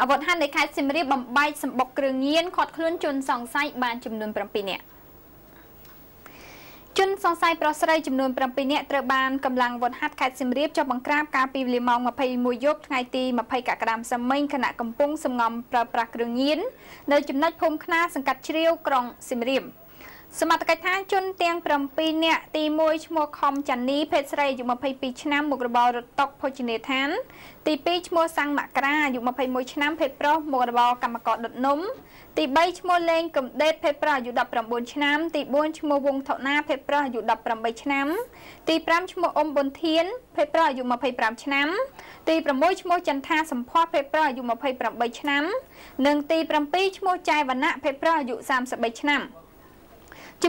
អវុធហត្ថនៃខេត្តសៀមរាបបំបែកសម្បុកគ្រឿងញៀនខាត់ខ្លួនជនសង្ស័យបានចំនួន7នាក់ជនសង្ស័យប្រុសស្រីចំនួន7នាក់ត្រូវបានកម្លាំងវុធហត្ថខេត្តសៀមរាបចាប់បង្ក្រាបកាលពីវេលាម៉ោង21យប់ថ្ងៃទី20កក្កដាម្សិលមិញខណៈកំពុងសម្ងំប្រើប្រាស់គ្រឿងញៀននៅចំណុចភូមិខ្នាសង្កាត់ជ្រាវក្រុងសៀមរាប សមត្ថកិច្ចថាជនទាំង7នាក់ទី1ឈ្មោះខំចាន់នីភេទស្រីអាយុ22ឆ្នាំមុខរបររត់តុកភោជនីយដ្ឋានទី2ឈ្មោះសាំងមករាអាយុ21ឆ្នាំភេទប្រុសមុខរបរកម្មករដុតនំទី3ឈ្មោះលេងកំដេតភេទប្រុសអាយុ19ឆ្នាំទី4ឈ្មោះវងថណាភេទប្រុសអាយុ18ឆ្នាំទី5ឈ្មោះអ៊ំប៊ុនធានភេទប្រុសអាយុ25ឆ្នាំទី6ឈ្មោះចន្ទាសម្ផស្សភេទប្រុសអាយុ28ឆ្នាំ និងទី7ឈ្មោះចៃវណ្ណៈភេទប្រុសអាយុ33ឆ្នាំ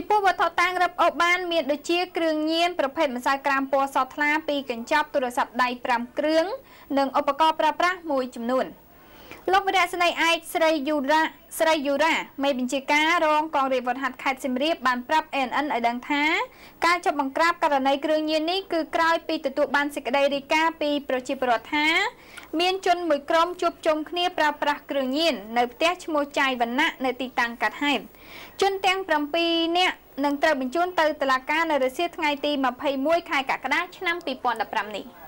ចំពោះវត្ថុតាំងរឹបអូសបានមានដូចជាគ្រឿងញៀនប្រភេទម្សៅក្រាមពណ៌សថ្លាពីកញ្ចប់ទូរស័ព្ទដៃ5គ្រឿងនិងឧបករណ៍ប្រើប្រាស់មួយចំនួន។ លោកវិរៈស្នេហ៍ឯកស្រីយូរ៉ាស្រីយូរ៉ាមេបញ្ជាការរងកងរាជវុធហត្ថខេត្តសៀមរាបបានប្រាប់ ANN ឲ្យដឹងថាការចាប់បង្ក្រាបករណីគ្រឿងញៀននេះគឺក្រោយពីទទួលបានសេចក្តីរាយការណ៍ពីប្រជាពលរដ្ឋថាមានជនមួយក្រុមជួបជុំគ្នាប្រើប្រាស់គ្រឿងញៀននៅផ្ទះឈ្មោះចៃវណ្ណៈនៅទីតាំងកាត់ហេតុជនទាំង7នាក់នឹងត្រូវបញ្ជូនទៅតុលាការនៅរសៀលថ្ងៃទី21ខែកក្កដាឆ្នាំ2015នេះ។